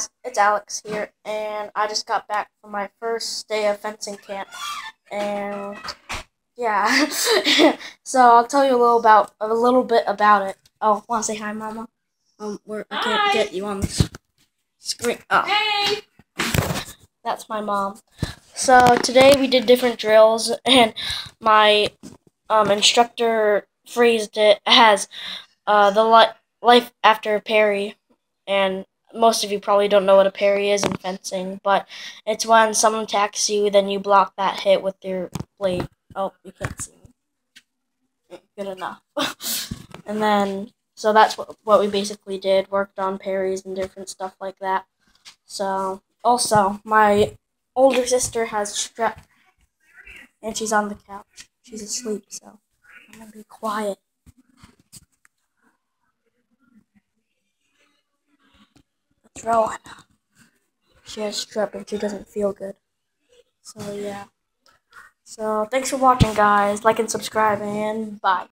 guys, it's Alex here, and I just got back from my first day of fencing camp, and yeah, so I'll tell you a little about a little bit about it. Oh, want to say hi, Mama? Um, where I can't Hi. get you on the screen. Oh, Hey! that's my mom. So today we did different drills, and my um instructor phrased it as uh the li- life after parry, and most of you probably don't know what a parry is in fencing, but it's when someone attacks you, then you block that hit with your blade. Oh, you can't see me. Good enough. and then, so that's what, what we basically did. Worked on parries and different stuff like that. So, also, my older sister has strep, and she's on the couch. She's asleep, so I'm gonna be quiet. Let's. Uh, she has strep and she doesn't feel good. So yeah. So thanks for watching guys. Like and subscribe and bye.